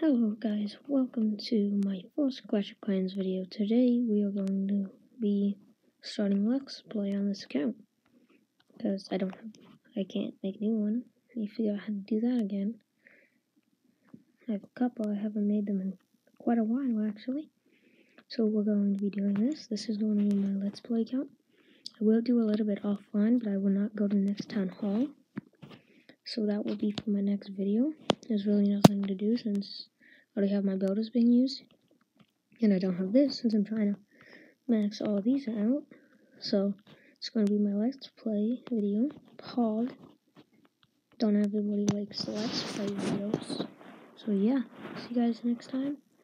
Hello guys, welcome to my first Clash of Clans video. Today we are going to be starting Let's Play on this account. Because I don't have, I can't make a new one. I figure out how to do that again. I have a couple, I haven't made them in quite a while actually. So we're going to be doing this. This is going to be my Let's Play account. I will do a little bit offline, but I will not go to the next town hall. So that will be for my next video. There's really nothing to do since I already have my builders being used. And I don't have this since I'm trying to max all these out. So it's going to be my Let's Play video. Pog. Don't everybody likes the Let's Play videos. So yeah, see you guys next time.